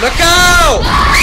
Look out!